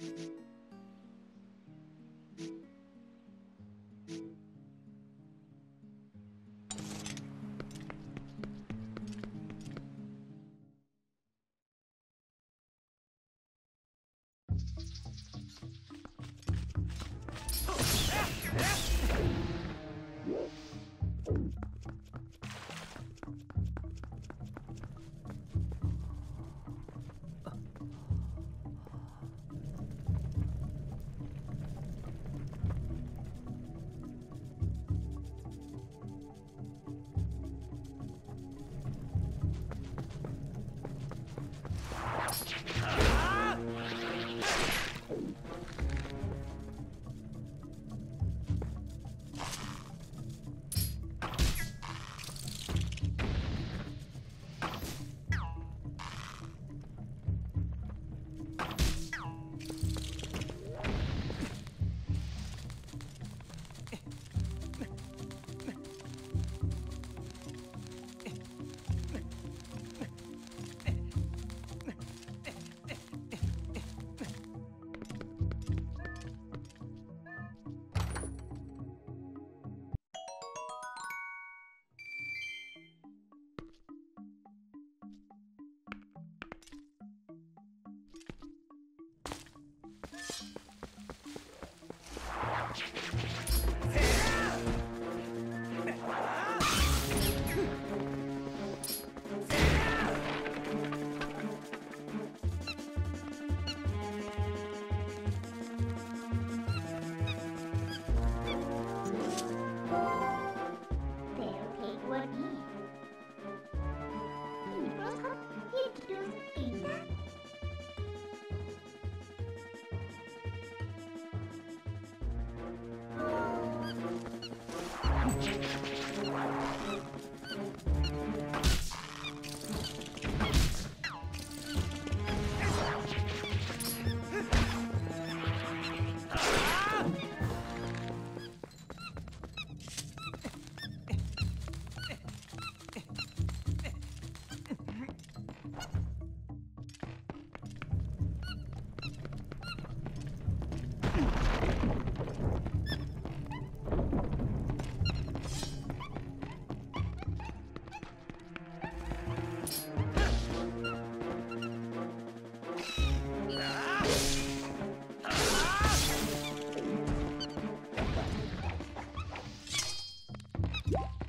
you Yeah.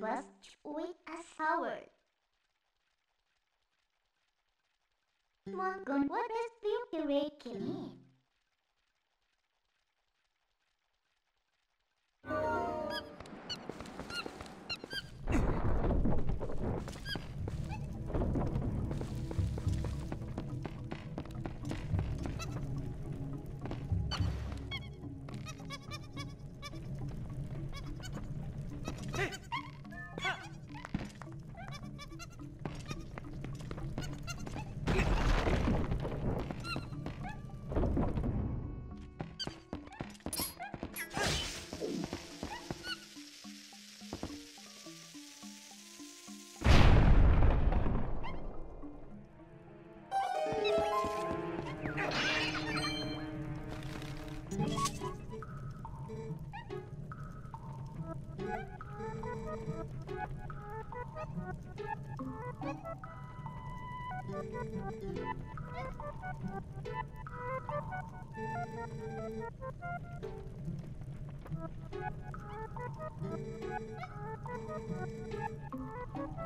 Bus with a sour. Morgan, what is filter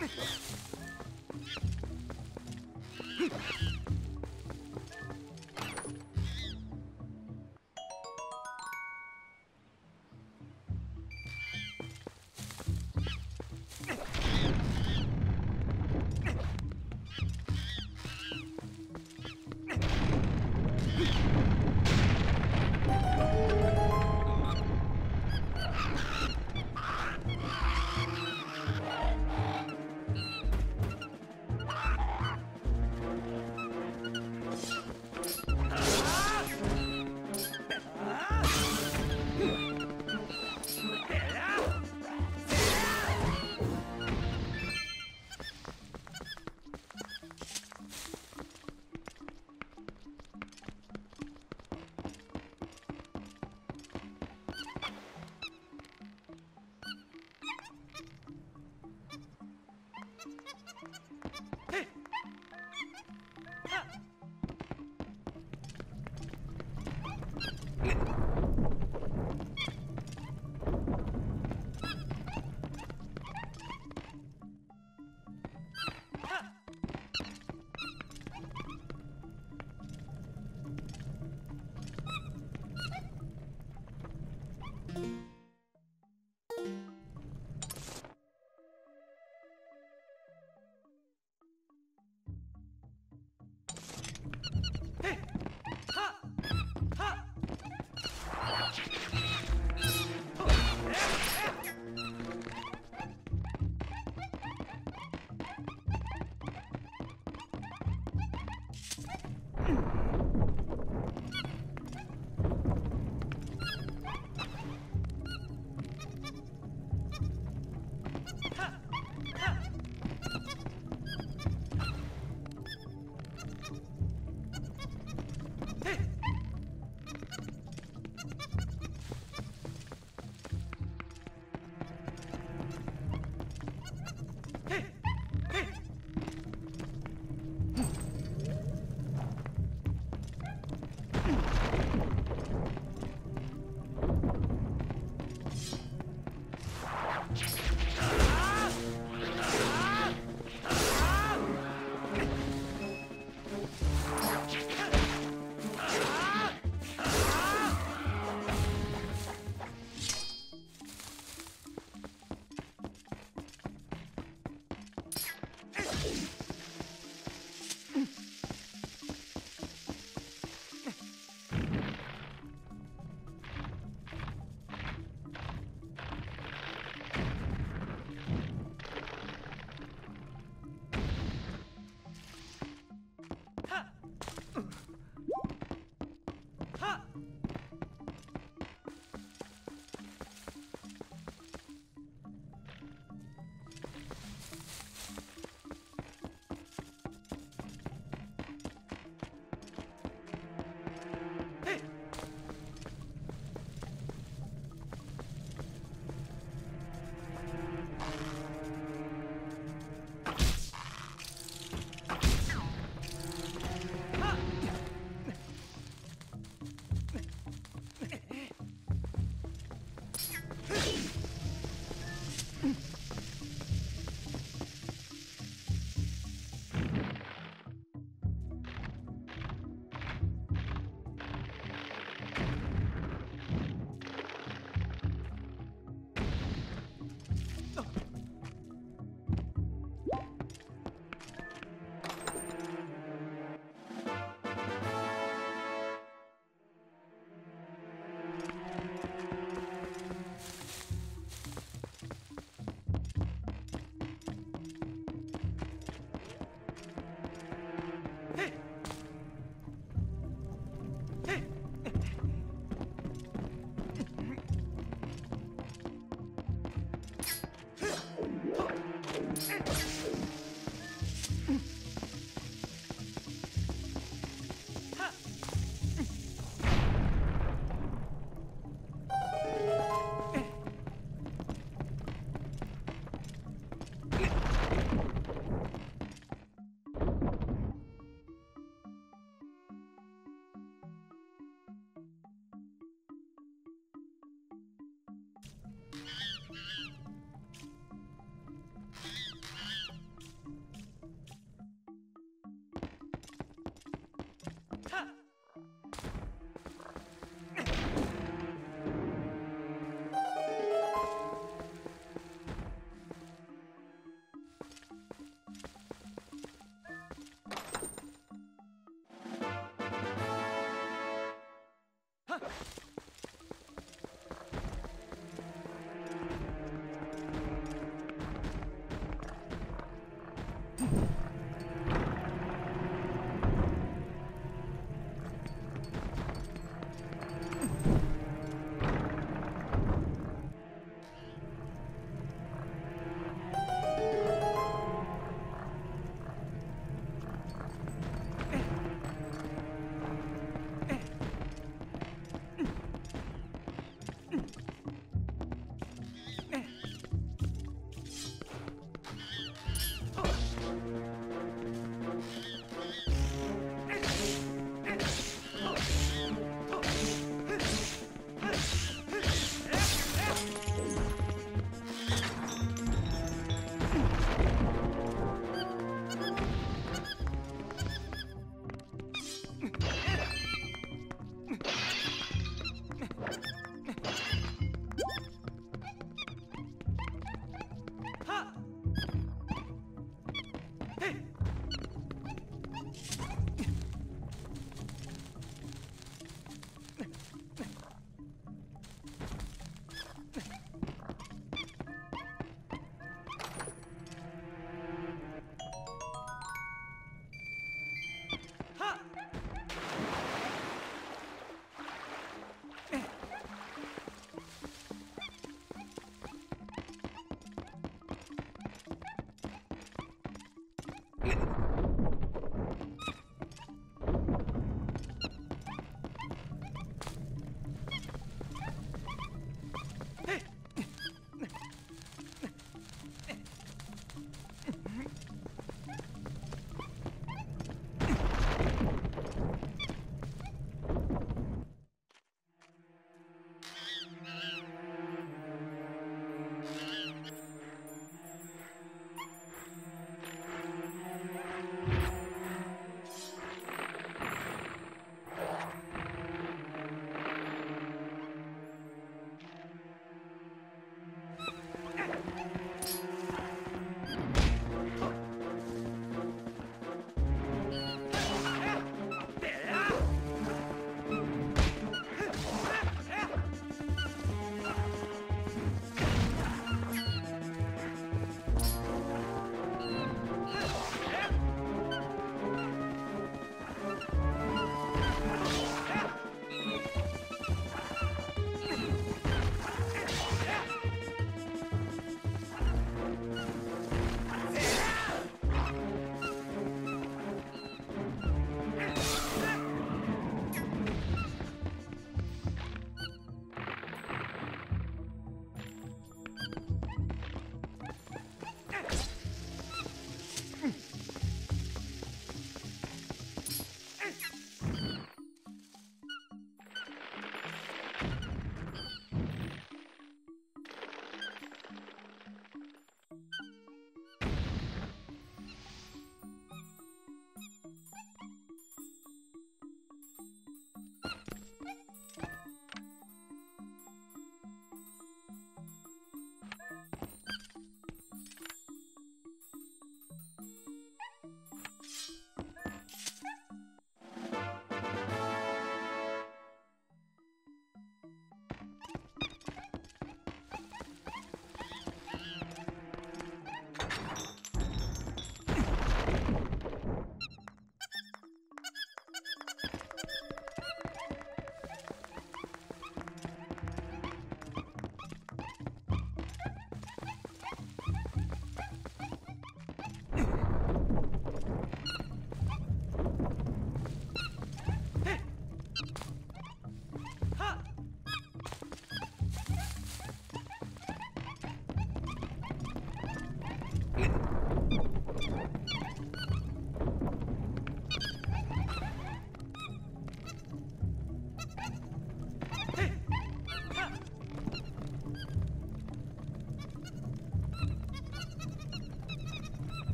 Ha ha ha!